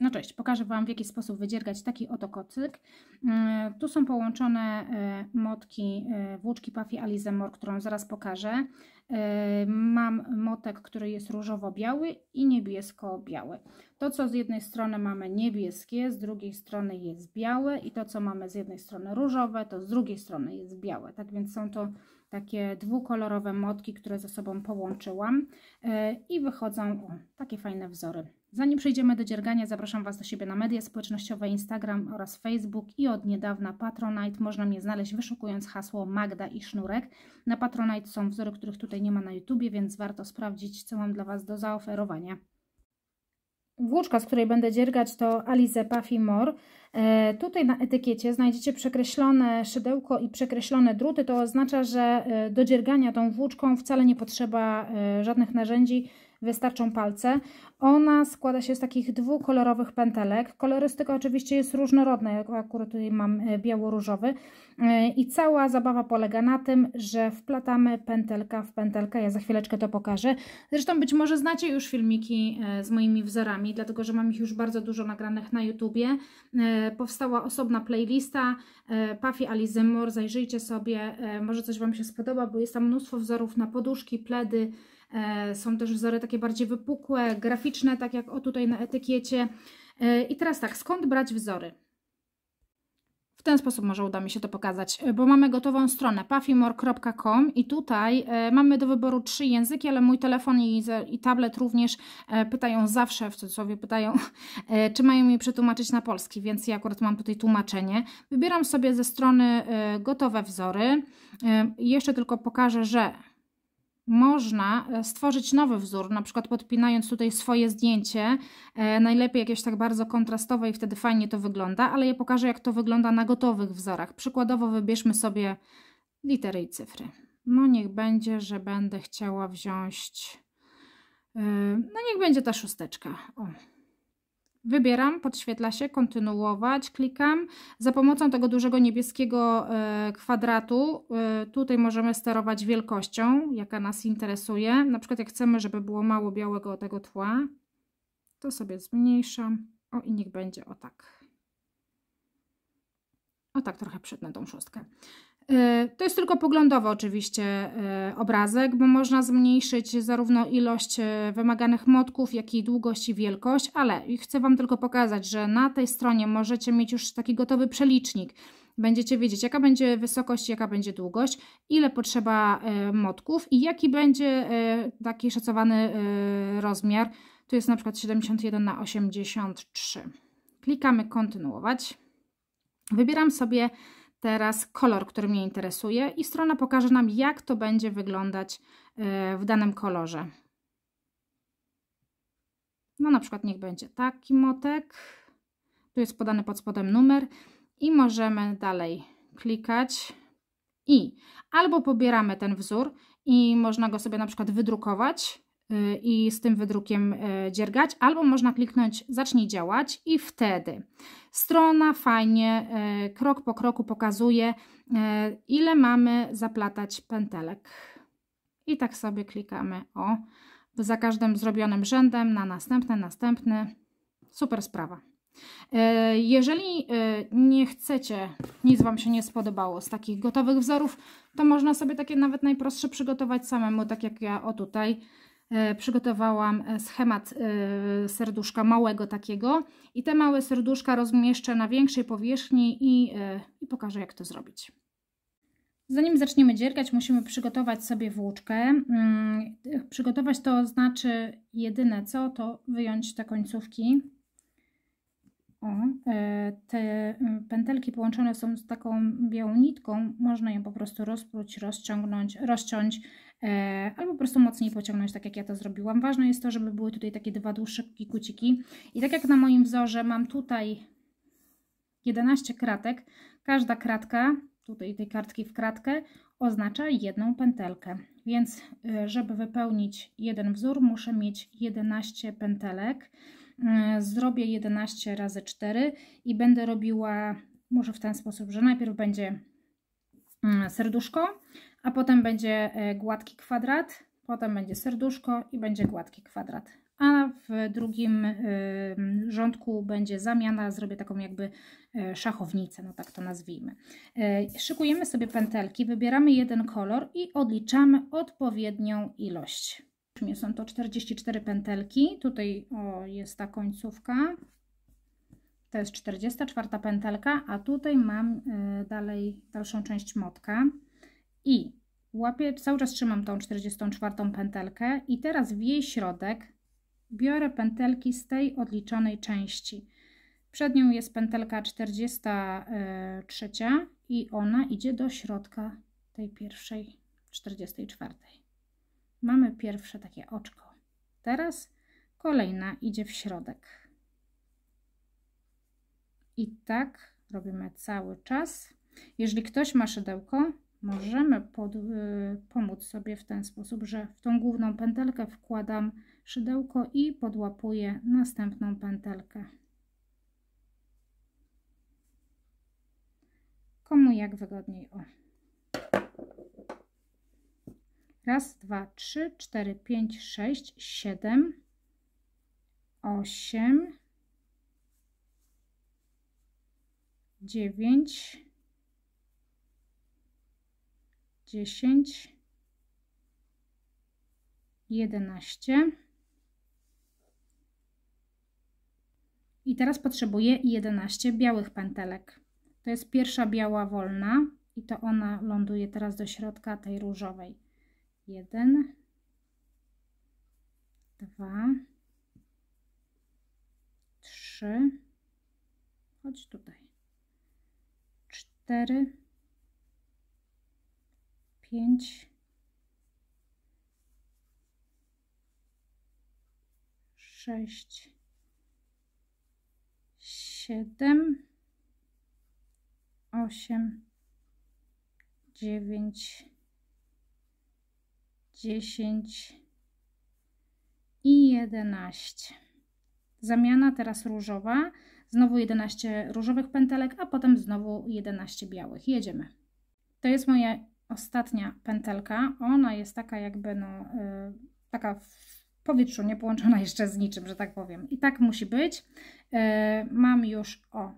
No cześć, pokażę Wam w jaki sposób wydziergać taki oto kocyk. Mm, tu są połączone e, motki e, włóczki Puffy Alize More, którą zaraz pokażę. E, mam motek, który jest różowo-biały i niebiesko-biały. To co z jednej strony mamy niebieskie, z drugiej strony jest białe i to co mamy z jednej strony różowe, to z drugiej strony jest białe. Tak więc są to takie dwukolorowe motki, które ze sobą połączyłam i wychodzą o, takie fajne wzory. Zanim przejdziemy do dziergania, zapraszam Was do siebie na media społecznościowe Instagram oraz Facebook i od niedawna Patronite. Można mnie znaleźć wyszukując hasło Magda i Sznurek. Na Patronite są wzory, których tutaj nie ma na YouTubie, więc warto sprawdzić, co mam dla Was do zaoferowania. Włóczka, z której będę dziergać to Alize Puffy More. E, tutaj na etykiecie znajdziecie przekreślone szydełko i przekreślone druty. To oznacza, że e, do dziergania tą włóczką wcale nie potrzeba e, żadnych narzędzi, wystarczą palce. Ona składa się z takich dwukolorowych pętelek. Kolorystyka oczywiście jest różnorodna, jak akurat tutaj mam e, biało-różowy. E, I cała zabawa polega na tym, że wplatamy pętelka w pętelkę. Ja za chwileczkę to pokażę. Zresztą być może znacie już filmiki e, z moimi wzorami, dlatego że mam ich już bardzo dużo nagranych na YouTubie. Powstała osobna playlista Puffy Alize Moore. Zajrzyjcie sobie, może coś Wam się spodoba, bo jest tam mnóstwo wzorów na poduszki, pledy, są też wzory takie bardziej wypukłe, graficzne, tak jak o tutaj na etykiecie. E, I teraz tak, skąd brać wzory? W ten sposób może uda mi się to pokazać, e, bo mamy gotową stronę puffymore.com i tutaj mamy do wyboru trzy języki, ale mój telefon i, i tablet również pytają zawsze, w cudzysłowie pytają, czy mają mi przetłumaczyć na polski, więc ja akurat mam tutaj tłumaczenie. Wybieram sobie ze strony gotowe wzory. Jeszcze tylko pokażę, że można e, stworzyć nowy wzór, na przykład podpinając tutaj swoje zdjęcie, e, najlepiej jakieś tak bardzo kontrastowe i wtedy fajnie to wygląda, ale ja pokażę jak to wygląda na gotowych wzorach. Przykładowo wybierzmy sobie litery i cyfry. No niech będzie, że będę chciała wziąć, e, no niech będzie ta szósteczka. O. Wybieram, podświetla się, kontynuować, klikam. Za pomocą tego dużego niebieskiego e, kwadratu e, tutaj możemy sterować wielkością, jaka nas interesuje. Na przykład jak chcemy, żeby było mało białego tego tła, to sobie zmniejszam. O i niech będzie o tak. O tak trochę przytnę tą szóstkę. E, to jest tylko poglądowo oczywiście e, obrazek, bo można zmniejszyć zarówno ilość e, wymaganych motków, jak i długość i wielkość, ale chcę Wam tylko pokazać, że na tej stronie możecie mieć już taki gotowy przelicznik. Będziecie wiedzieć, jaka będzie wysokość, jaka będzie długość, ile potrzeba motków i jaki będzie taki szacowany rozmiar. Tu jest na przykład 71 na 83. Klikamy kontynuować. Wybieram sobie teraz kolor, który mnie interesuje i strona pokaże nam, jak to będzie wyglądać e, w danym kolorze. No na przykład niech będzie taki motek. Tu jest podany pod spodem numer i możemy dalej klikać i albo pobieramy ten wzór i można go sobie na przykład wydrukować i z tym wydrukiem y, dziergać, albo można kliknąć zacznij działać i wtedy strona fajnie y, krok po kroku pokazuje ile mamy zaplatać pętelek. I tak sobie klikamy o za każdym zrobionym rzędem na następny, następny. Super sprawa. Jeżeli nie chcecie, nic Wam się nie spodobało z takich gotowych wzorów, to można sobie takie nawet najprostsze przygotować samemu, tak jak ja o tutaj E, przygotowałam e, schemat e, serduszka małego takiego i te małe serduszka rozmieszczę na większej powierzchni i, i pokażę jak to zrobić. Zanim zaczniemy dziergać, musimy przygotować sobie włóczkę. Mm, przygotować to znaczy jedyne co, to wyjąć te końcówki. O, te mm, pętelki połączone są z taką białą nitką. Można ją po prostu rozpróć, rozciągnąć, rozciąć E, albo po prostu mocniej pociągnąć, tak jak ja to zrobiłam. Ważne jest to, żeby były tutaj takie dwa dłuższe kuciki. I tak jak na moim wzorze mam tutaj 11 kratek, każda kratka, tutaj tej kartki w kratkę, oznacza jedną pętelkę. Więc e, żeby wypełnić jeden wzór, muszę mieć 11 pętelek. E, zrobię 11 razy 4 i będę robiła może w ten sposób, że najpierw będzie mm, serduszko, a potem będzie e, gładki kwadrat, potem będzie serduszko i będzie gładki kwadrat. a w drugim rządku będzie zamiana, zrobię taką jakby e, szachownicę, no tak to nazwijmy. E, szykujemy sobie pętelki, wybieramy jeden kolor i odliczamy odpowiednią ilość. Są to 44 pętelki, tutaj o, jest ta końcówka, to jest 44 pętelka, a tutaj mam e, dalej dalszą część motka i łapię, cały czas trzymam tą 44 pętelkę i teraz w jej środek biorę pętelki z tej odliczonej części. Przed nią jest pętelka 43 i ona idzie do środka tej pierwszej 44. Mamy pierwsze takie oczko. Teraz kolejna idzie w środek. I tak robimy cały czas. Jeżeli ktoś ma szydełko, możemy pod, y, pomóc sobie w ten sposób, że w tą główną pętelkę wkładam szydełko i podłapuję następną pętelkę. Komu jak wygodniej. O. Raz, dwa, trzy, cztery, pięć, sześć, siedem, osiem, dziewięć, dziesięć, jedenaście. I teraz potrzebuję 11 białych pętelek. To jest pierwsza biała wolna i to ona ląduje teraz do środka tej różowej. 1, 2, 3, chodź tutaj, 4, 5, 6, siedem, osiem, dziewięć, dziesięć i jedenaście. Zamiana teraz różowa. Znowu 11 różowych pętelek, a potem znowu 11 białych. Jedziemy. To jest moja ostatnia pętelka. Ona jest taka jakby no, yy, taka w powietrzu, nie połączona jeszcze z niczym, że tak powiem. I tak musi być. Yy, mam już, o,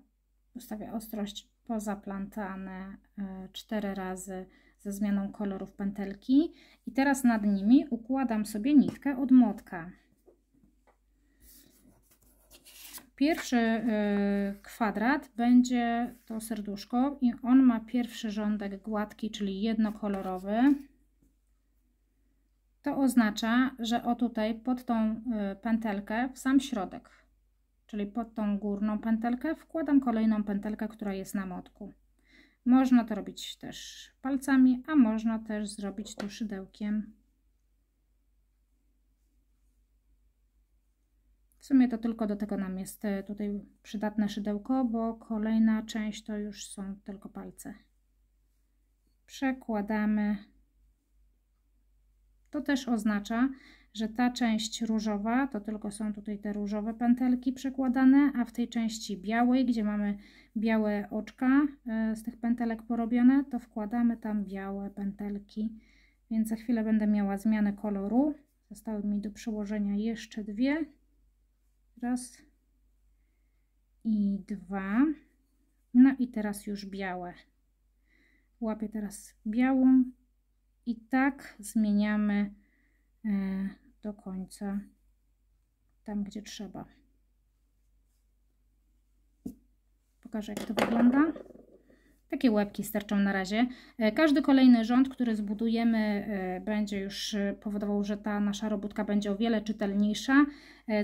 ustawię ostrość pozaplantane yy, 4 razy ze zmianą kolorów pętelki. I teraz nad nimi układam sobie nitkę od młotka. Pierwszy yy, kwadrat będzie to serduszko i on ma pierwszy rządek gładki, czyli jednokolorowy. To oznacza, że o tutaj pod tą y, pętelkę w sam środek, czyli pod tą górną pętelkę wkładam kolejną pętelkę, która jest na motku. Można to robić też palcami, a można też zrobić to szydełkiem. Sumie to tylko do tego nam jest y, tutaj przydatne szydełko, bo kolejna część to już są tylko palce. Przekładamy to też oznacza, że ta część różowa, to tylko są tutaj te różowe pętelki przekładane, a w tej części białej, gdzie mamy białe oczka e, z tych pętelek porobione, to wkładamy tam białe pętelki. Więc za chwilę będę miała zmianę koloru. Zostały mi do przełożenia jeszcze dwie. Raz i dwa. No i teraz już białe. Łapię teraz białą i tak zmieniamy e, do końca tam, gdzie trzeba. Pokażę, jak to wygląda. Takie łebki starczą na razie. E, każdy kolejny rząd, który zbudujemy, e, będzie już powodował, że ta nasza robótka będzie o wiele czytelniejsza.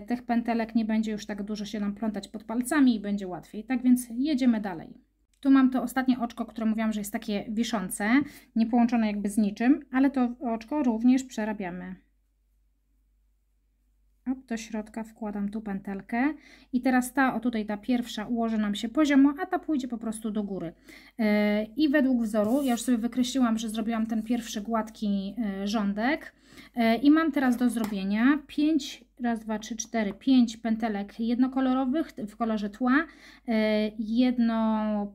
Tych pętelek nie będzie już tak dużo się nam plątać pod palcami i będzie łatwiej. Tak więc jedziemy dalej. Tu mam to ostatnie oczko, które mówiłam, że jest takie wiszące, nie połączone jakby z niczym, ale to oczko również przerabiamy. Do środka wkładam tu pętelkę i teraz ta, o tutaj ta pierwsza ułoży nam się poziomo, a ta pójdzie po prostu do góry. Yy, I według wzoru, ja już sobie wykreśliłam, że zrobiłam ten pierwszy gładki yy, rządek yy, i mam teraz do zrobienia 5 raz, dwa, trzy, cztery, pięć pętelek jednokolorowych w kolorze tła. E, jedną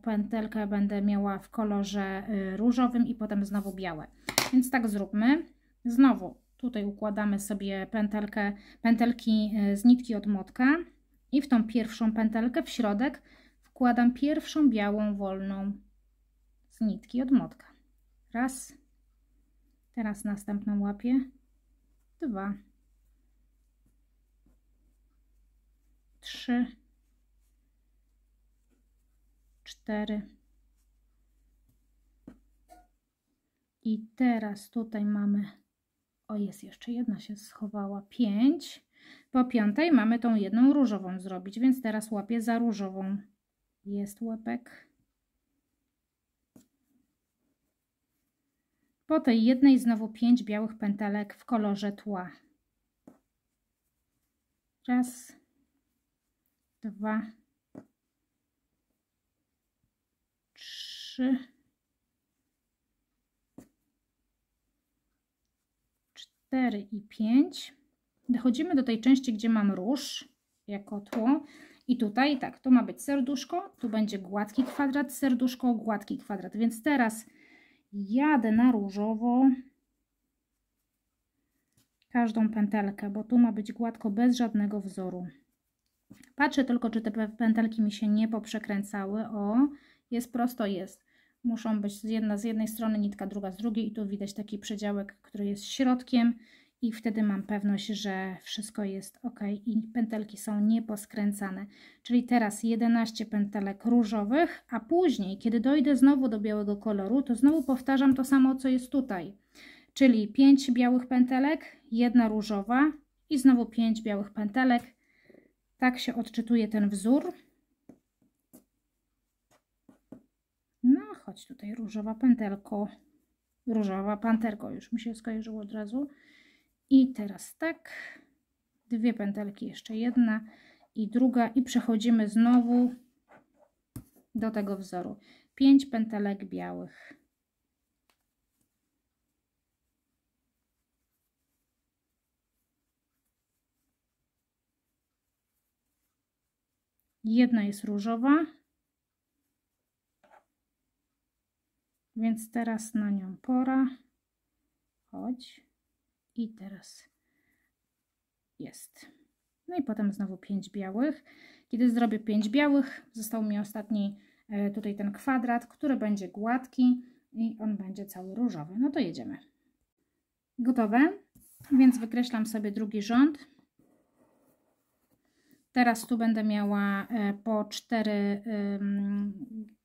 pętelkę będę miała w kolorze e, różowym i potem znowu białe. Więc tak zróbmy. Znowu Tutaj układamy sobie pętelkę, pętelki e, z nitki od motka i w tą pierwszą pętelkę w środek wkładam pierwszą białą wolną z nitki od motka. Raz. Teraz następną łapię. Dwa. Trzy. Cztery. I teraz tutaj mamy, o jest jeszcze jedna się schowała, pięć. Po piątej mamy tą jedną różową zrobić, więc teraz łapię za różową. Jest łepek. Po tej jednej znowu pięć białych pętelek w kolorze tła. Raz, dwa, trzy, cztery i pięć. Dochodzimy do tej części, gdzie mam róż jako tło. I tutaj tak, to ma być serduszko, tu będzie gładki kwadrat, serduszko, gładki kwadrat. Więc teraz jadę na różowo każdą pętelkę, bo tu ma być gładko bez żadnego wzoru. Patrzę tylko, czy te pętelki mi się nie poprzekręcały. O, jest prosto, jest. Muszą być jedna z jednej strony nitka, druga z drugiej i tu widać taki przedziałek, który jest środkiem i wtedy mam pewność, że wszystko jest ok i pętelki są nieposkręcane. Czyli teraz 11 pętelek różowych, a później, kiedy dojdę znowu do białego koloru, to znowu powtarzam to samo, co jest tutaj. Czyli 5 białych pętelek, jedna różowa i znowu 5 białych pętelek. Tak się odczytuje ten wzór. No, chodź tutaj różowa pętelko. Różowa panterko, już mi się skojarzyło od razu. I teraz tak, dwie pętelki, jeszcze jedna i druga i przechodzimy znowu do tego wzoru. Pięć pętelek białych. Jedna jest różowa, więc teraz na nią pora. Chodź. I teraz jest. No i potem znowu 5 białych. Kiedy zrobię 5 białych, został mi ostatni e, tutaj ten kwadrat, który będzie gładki i on będzie cały różowy. No to jedziemy. Gotowe, więc wykreślam sobie drugi rząd. Teraz tu będę miała e, po 4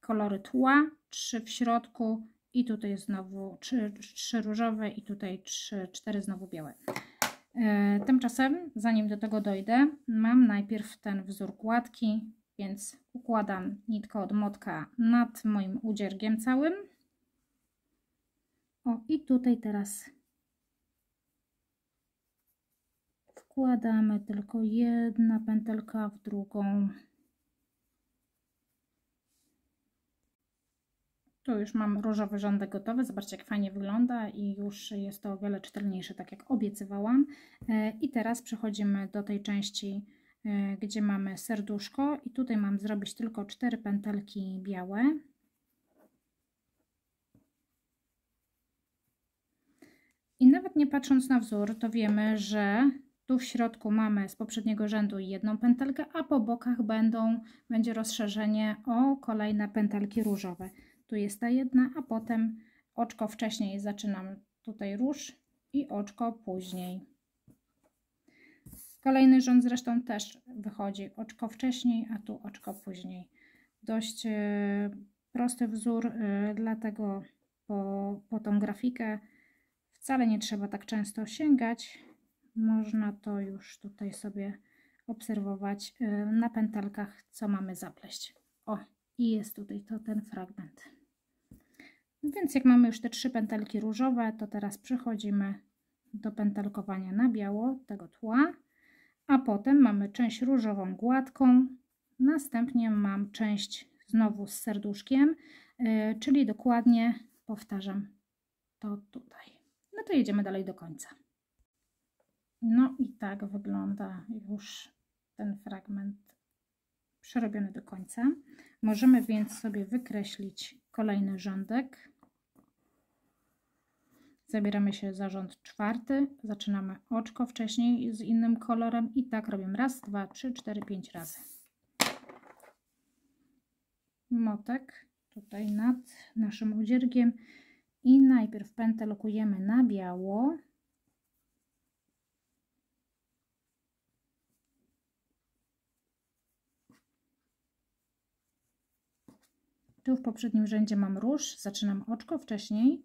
kolory tła, 3 w środku i tutaj znowu trzy, trzy różowe i tutaj trzy, cztery znowu białe. E, tymczasem, zanim do tego dojdę, mam najpierw ten wzór gładki, więc układam nitkę od motka nad moim udziergiem całym. O, i tutaj teraz wkładamy tylko jedna pętelka w drugą. Tu już mam różowy rządek gotowy. Zobaczcie, jak fajnie wygląda i już jest to o wiele czytelniejsze, tak jak obiecywałam. E, I teraz przechodzimy do tej części, e, gdzie mamy serduszko i tutaj mam zrobić tylko cztery pętelki białe. I nawet nie patrząc na wzór, to wiemy, że tu w środku mamy z poprzedniego rzędu jedną pętelkę, a po bokach będą, będzie rozszerzenie o kolejne pętelki różowe. Tu jest ta jedna, a potem oczko wcześniej zaczynam tutaj róż i oczko później. Kolejny rząd zresztą też wychodzi oczko wcześniej, a tu oczko później. Dość e, prosty wzór, e, dlatego po, po tą grafikę wcale nie trzeba tak często sięgać. Można to już tutaj sobie obserwować e, na pętelkach, co mamy zapleść. O, i jest tutaj to ten fragment. Więc jak mamy już te trzy pętelki różowe, to teraz przechodzimy do pętelkowania na biało tego tła, a potem mamy część różową gładką, następnie mam część znowu z serduszkiem, yy, czyli dokładnie powtarzam to tutaj. No to jedziemy dalej do końca. No i tak wygląda już ten fragment przerobiony do końca. Możemy więc sobie wykreślić kolejny rządek. Zabieramy się za rząd czwarty, zaczynamy oczko wcześniej z innym kolorem i tak robimy raz, dwa, trzy, cztery, pięć razy. Motek tutaj nad naszym udziergiem i najpierw pętę lokujemy na biało. Tu w poprzednim rzędzie mam róż, zaczynam oczko wcześniej,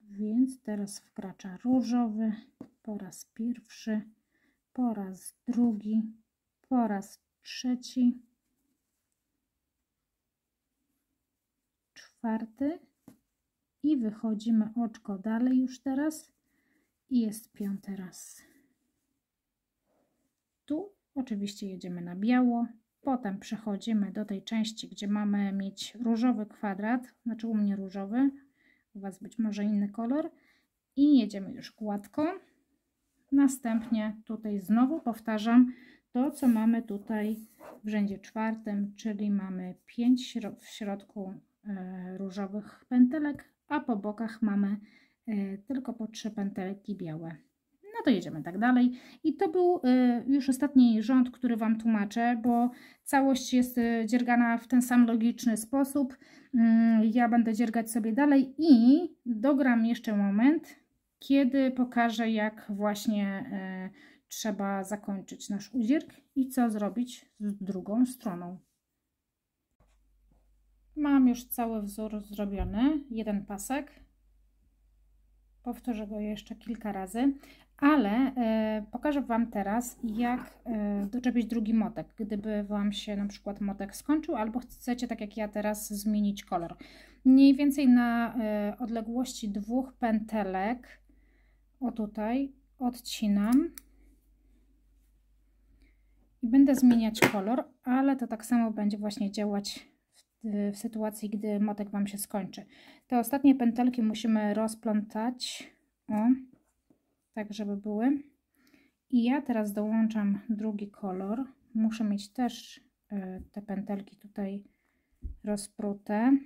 więc teraz wkracza różowy. Po raz pierwszy, po raz drugi, po raz trzeci, czwarty. I wychodzimy oczko dalej już teraz. I jest piąty raz. Tu oczywiście jedziemy na biało, potem przechodzimy do tej części, gdzie mamy mieć różowy kwadrat, znaczy u mnie różowy, u Was być może inny kolor i jedziemy już gładko. Następnie tutaj znowu powtarzam to, co mamy tutaj w rzędzie czwartym, czyli mamy 5 w środku e, różowych pętelek, a po bokach mamy e, tylko po 3 pętelki białe. To jedziemy tak dalej. I to był y, już ostatni rząd, który Wam tłumaczę, bo całość jest y, dziergana w ten sam logiczny sposób. Mm, ja będę dziergać sobie dalej i dogram jeszcze moment, kiedy pokażę, jak właśnie y, trzeba zakończyć nasz udzierg i co zrobić z drugą stroną. Mam już cały wzór zrobiony, jeden pasek. Powtórzę go jeszcze kilka razy, ale e, pokażę Wam teraz, jak e, doczepić drugi motek, gdyby Wam się na przykład motek skończył, albo chcecie, tak jak ja teraz, zmienić kolor. Mniej więcej na e, odległości dwóch pętelek, o tutaj, odcinam. I będę zmieniać kolor, ale to tak samo będzie właśnie działać w, w sytuacji, gdy motek Wam się skończy. Te ostatnie pętelki musimy rozplątać, o, tak żeby były. I ja teraz dołączam drugi kolor. Muszę mieć też e, te pętelki tutaj rozprute.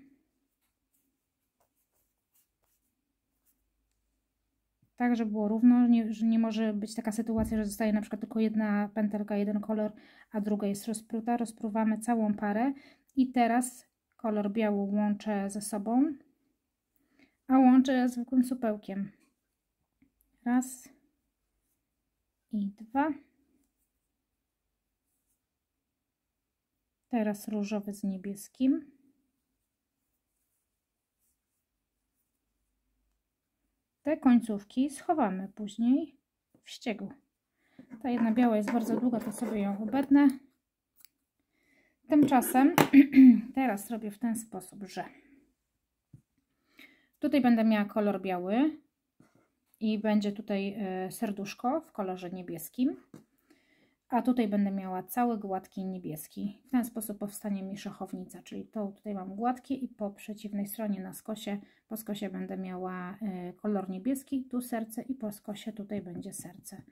Tak, żeby było równo, nie, że nie może być taka sytuacja, że zostaje na przykład tylko jedna pętelka, jeden kolor, a druga jest rozpruta. Rozpruwamy całą parę i teraz kolor biały łączę ze sobą, a łączę zwykłym supełkiem. Raz i dwa. Teraz różowy z niebieskim. Te końcówki schowamy później w ściegu. Ta jedna biała jest bardzo długa, to sobie ją obetnę. Tymczasem teraz robię w ten sposób, że tutaj będę miała kolor biały, i będzie tutaj e, serduszko w kolorze niebieskim. A tutaj będę miała cały gładki niebieski. W ten sposób powstanie mi szachownica, czyli to tutaj mam gładkie i po przeciwnej stronie na skosie, po skosie będę miała e, kolor niebieski, tu serce i po skosie tutaj będzie serce.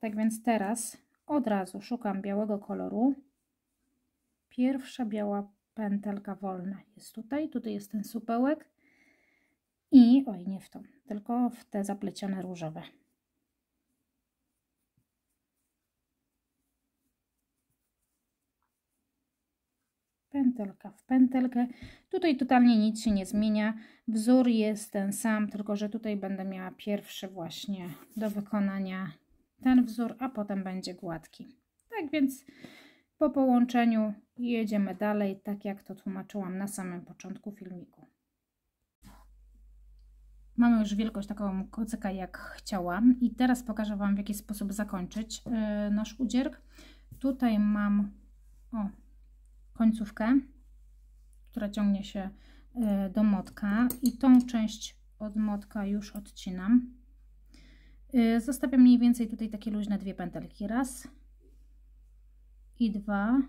Tak więc teraz od razu szukam białego koloru. Pierwsza biała pętelka wolna jest tutaj, tutaj jest ten supełek i, oj nie w to, tylko w te zaplecione różowe. Pętelka w pętelkę. Tutaj totalnie nic się nie zmienia. Wzór jest ten sam, tylko że tutaj będę miała pierwszy właśnie do wykonania ten wzór, a potem będzie gładki. Tak więc po połączeniu jedziemy dalej, tak jak to tłumaczyłam na samym początku filmiku. Mamy już wielkość taką kocyka jak chciałam i teraz pokażę Wam w jaki sposób zakończyć yy, nasz udzierg. Tutaj mam o, końcówkę, która ciągnie się yy, do motka i tą część od motka już odcinam. Yy, zostawiam mniej więcej tutaj takie luźne dwie pętelki. Raz i dwa.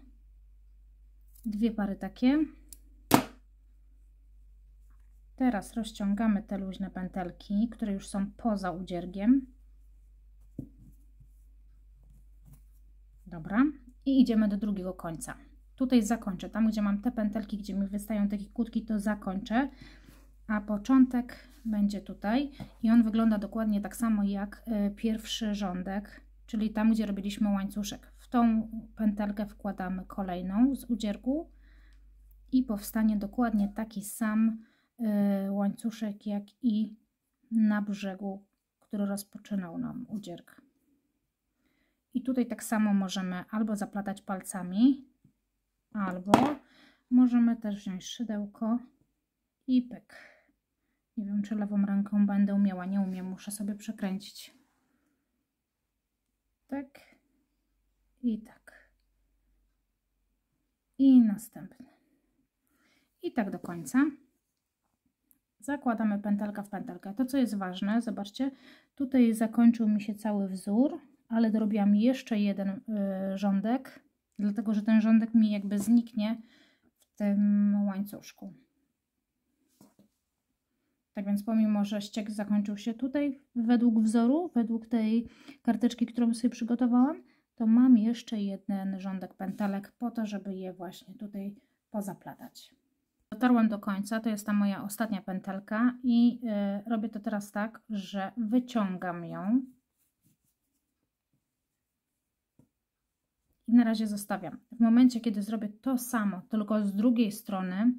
Dwie pary takie. Teraz rozciągamy te luźne pętelki, które już są poza udziergiem. Dobra. I idziemy do drugiego końca. Tutaj zakończę. Tam, gdzie mam te pętelki, gdzie mi wystają takie kutki, to zakończę. a początek będzie tutaj i on wygląda dokładnie tak samo jak y, pierwszy rządek, czyli tam, gdzie robiliśmy łańcuszek. W tą pętelkę wkładamy kolejną z udziergu i powstanie dokładnie taki sam łańcuszek jak i na brzegu, który rozpoczynał nam udzierg. I tutaj tak samo możemy albo zaplatać palcami, albo możemy też wziąć szydełko i pyk. Nie wiem, czy lewą ręką będę umiała, nie umiem, muszę sobie przekręcić. Tak i tak. I następny. I tak do końca. Zakładamy pętelkę w pętelkę. To, co jest ważne, zobaczcie, tutaj zakończył mi się cały wzór, ale dorobiłam jeszcze jeden y, rządek, dlatego, że ten rządek mi jakby zniknie w tym łańcuszku. Tak więc pomimo, że ściek zakończył się tutaj według wzoru, według tej karteczki, którą sobie przygotowałam, to mam jeszcze jeden rządek pętelek po to, żeby je właśnie tutaj pozaplatać. Dotarłam do końca, to jest ta moja ostatnia pętelka i y, robię to teraz tak, że wyciągam ją i na razie zostawiam. W momencie, kiedy zrobię to samo, tylko z drugiej strony,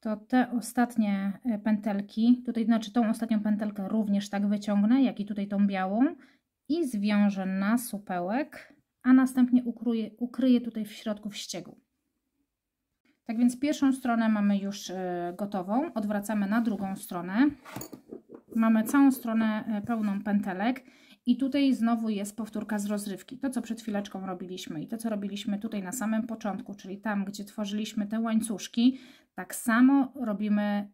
to te ostatnie e, pętelki, tutaj znaczy tą ostatnią pętelkę również tak wyciągnę, jak i tutaj tą białą i zwiążę na supełek, a następnie ukryję, ukryję tutaj w środku w ściegu. Tak więc pierwszą stronę mamy już e, gotową, odwracamy na drugą stronę. Mamy całą stronę e, pełną pętelek i tutaj znowu jest powtórka z rozrywki. To, co przed chwileczką robiliśmy i to, co robiliśmy tutaj na samym początku, czyli tam, gdzie tworzyliśmy te łańcuszki, tak samo robimy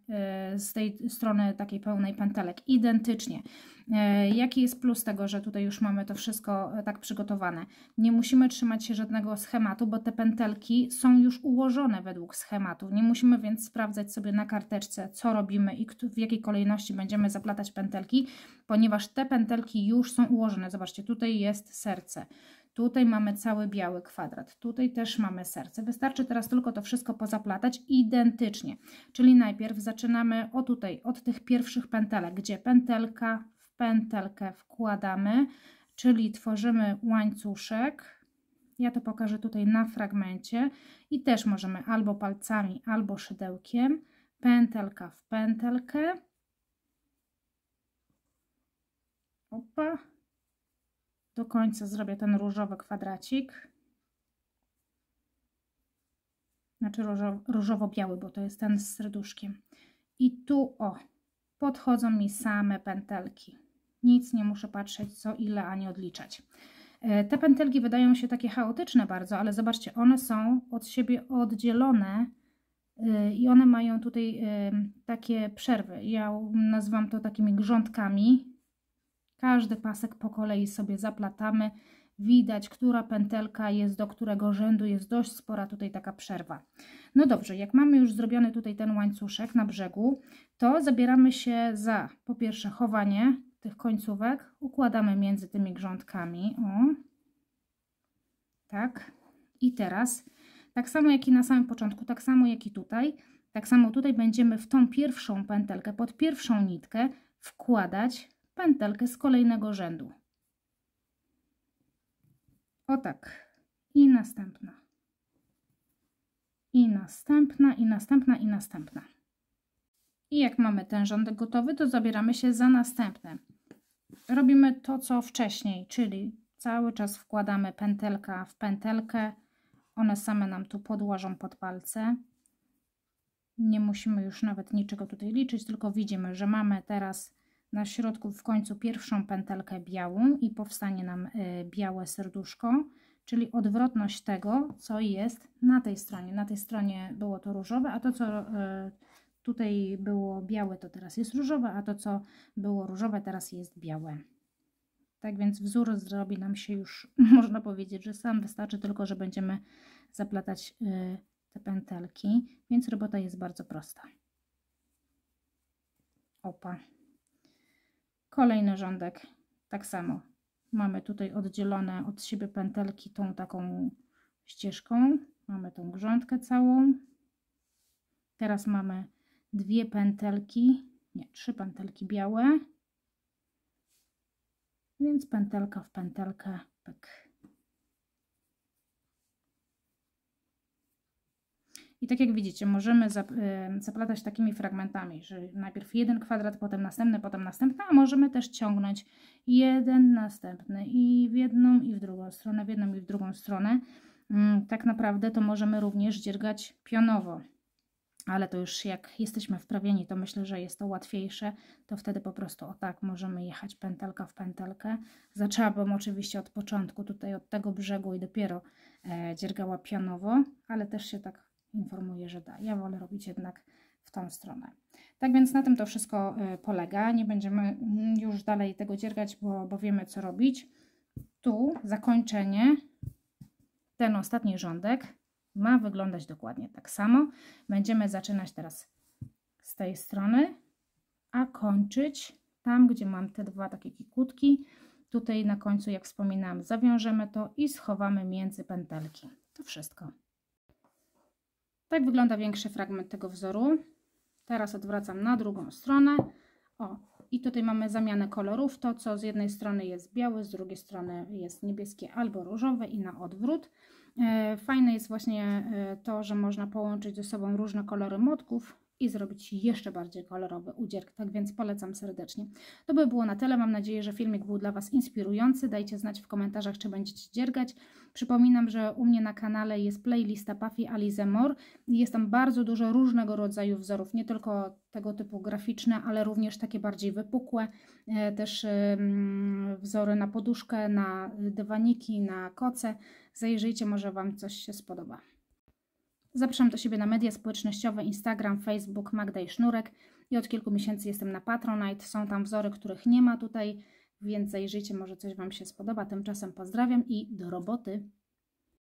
y, z tej strony takiej pełnej pętelek, identycznie. Y, jaki jest plus tego, że tutaj już mamy to wszystko y, tak przygotowane? Nie musimy trzymać się żadnego schematu, bo te pętelki są już ułożone według schematu. Nie musimy więc sprawdzać sobie na karteczce, co robimy i w jakiej kolejności będziemy zaplatać pętelki, ponieważ te pętelki już są ułożone. Zobaczcie, tutaj jest serce. Tutaj mamy cały biały kwadrat, tutaj też mamy serce. Wystarczy teraz tylko to wszystko pozaplatać identycznie. Czyli najpierw zaczynamy o tutaj, od tych pierwszych pętelek, gdzie pętelka w pętelkę wkładamy, czyli tworzymy łańcuszek. Ja to pokażę tutaj na fragmencie i też możemy albo palcami, albo szydełkiem. Pętelka w pętelkę. Opa do końca zrobię ten różowy kwadracik. Znaczy różowo-biały, bo to jest ten z serduszkiem. I tu, o, podchodzą mi same pętelki. Nic nie muszę patrzeć co, ile, ani odliczać. E, te pętelki wydają się takie chaotyczne bardzo, ale zobaczcie, one są od siebie oddzielone e, i one mają tutaj e, takie przerwy. Ja nazywam to takimi grządkami, każdy pasek po kolei sobie zaplatamy. Widać, która pętelka jest do którego rzędu, jest dość spora tutaj taka przerwa. No dobrze, jak mamy już zrobiony tutaj ten łańcuszek na brzegu, to zabieramy się za po pierwsze chowanie tych końcówek, układamy między tymi grządkami. O. Tak. I teraz, tak samo jak i na samym początku, tak samo jak i tutaj, tak samo tutaj będziemy w tą pierwszą pętelkę, pod pierwszą nitkę wkładać pętelkę z kolejnego rzędu. O tak. I następna. I następna, i następna, i następna. I jak mamy ten rządek gotowy, to zabieramy się za następny. Robimy to, co wcześniej, czyli cały czas wkładamy pętelka w pętelkę. One same nam tu podłożą pod palce. Nie musimy już nawet niczego tutaj liczyć, tylko widzimy, że mamy teraz na środku w końcu pierwszą pętelkę białą i powstanie nam y, białe serduszko, czyli odwrotność tego, co jest na tej stronie. Na tej stronie było to różowe, a to, co y, tutaj było białe, to teraz jest różowe, a to, co było różowe, teraz jest białe. Tak więc wzór zrobi nam się już, można powiedzieć, że sam wystarczy tylko, że będziemy zaplatać y, te pętelki, więc robota jest bardzo prosta. Opa. Kolejny rządek, tak samo. Mamy tutaj oddzielone od siebie pętelki tą taką ścieżką. Mamy tą grządkę całą. Teraz mamy dwie pętelki, nie, trzy pętelki białe, więc pętelka w pętelkę, pyk. I tak jak widzicie, możemy zaplatać takimi fragmentami, że najpierw jeden kwadrat, potem następny, potem następny, a możemy też ciągnąć jeden, następny i w jedną i w drugą stronę, w jedną i w drugą stronę. Mm, tak naprawdę to możemy również dziergać pionowo, ale to już jak jesteśmy wprawieni, to myślę, że jest to łatwiejsze, to wtedy po prostu o tak możemy jechać pętelka w pętelkę. Zaczęłabym oczywiście od początku, tutaj od tego brzegu i dopiero e, dziergała pionowo, ale też się tak informuje, że da. Ja wolę robić jednak w tą stronę. Tak więc na tym to wszystko e, polega. Nie będziemy mm, już dalej tego dziergać, bo, bo wiemy co robić. Tu zakończenie, ten ostatni rządek ma wyglądać dokładnie tak samo. Będziemy zaczynać teraz z tej strony, a kończyć tam, gdzie mam te dwa takie kikutki. Tutaj na końcu, jak wspominałam, zawiążemy to i schowamy między pętelki. To wszystko. Tak wygląda większy fragment tego wzoru. Teraz odwracam na drugą stronę. O, i tutaj mamy zamianę kolorów. To, co z jednej strony jest białe, z drugiej strony jest niebieskie albo różowe i na odwrót. E, fajne jest właśnie e, to, że można połączyć ze sobą różne kolory motków i zrobić jeszcze bardziej kolorowy udzierk, tak więc polecam serdecznie. To by było na tyle, mam nadzieję, że filmik był dla Was inspirujący, dajcie znać w komentarzach, czy będziecie dziergać. Przypominam, że u mnie na kanale jest playlista Puffy Alize More i jest tam bardzo dużo różnego rodzaju wzorów, nie tylko tego typu graficzne, ale również takie bardziej wypukłe, e, też wzory na poduszkę, na dywaniki, na koce. Zajrzyjcie, może Wam coś się spodoba. Zapraszam do siebie na media społecznościowe, Instagram, Facebook, Magda i Sznurek i od kilku miesięcy jestem na Patronite. Są tam wzory, których nie ma tutaj, więc zajrzyjcie, może coś Wam się spodoba. Tymczasem pozdrawiam i do roboty.